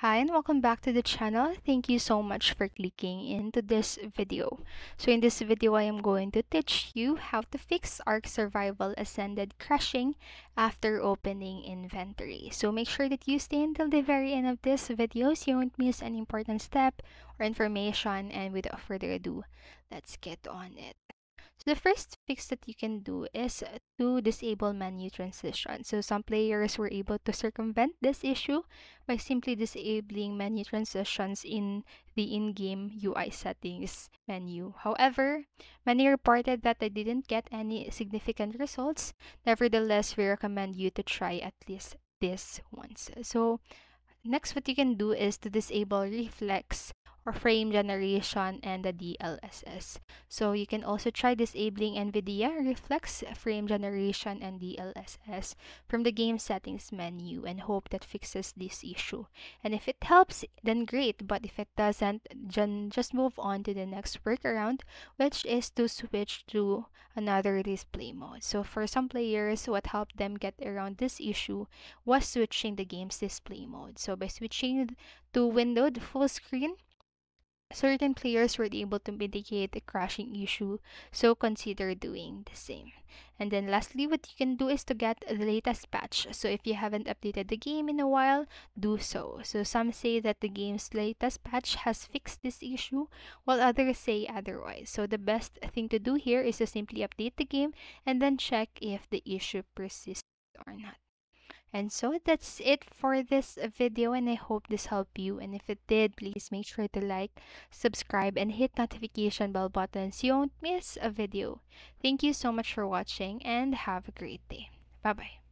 Hi and welcome back to the channel. Thank you so much for clicking into this video. So in this video, I am going to teach you how to fix Ark Survival Ascended crashing after opening inventory. So make sure that you stay until the very end of this video so you won't miss an important step or information. And without further ado, let's get on it. So the first fix that you can do is to disable menu transition. So some players were able to circumvent this issue by simply disabling menu transitions in the in-game UI settings menu. However, many reported that they didn't get any significant results. Nevertheless, we recommend you to try at least this once. So next what you can do is to disable reflex or frame generation and the DLSS. So you can also try disabling NVIDIA Reflex Frame Generation and DLSS from the game settings menu and hope that fixes this issue. And if it helps, then great, but if it doesn't, then just move on to the next workaround, which is to switch to another display mode. So for some players, what helped them get around this issue was switching the game's display mode. So by switching to windowed full screen, certain players were able to mitigate the crashing issue, so consider doing the same. And then lastly, what you can do is to get the latest patch. So if you haven't updated the game in a while, do so. So some say that the game's latest patch has fixed this issue, while others say otherwise. So the best thing to do here is to simply update the game and then check if the issue persists or not. And so that's it for this video and I hope this helped you and if it did please make sure to like, subscribe and hit notification bell button so you won't miss a video. Thank you so much for watching and have a great day. Bye bye.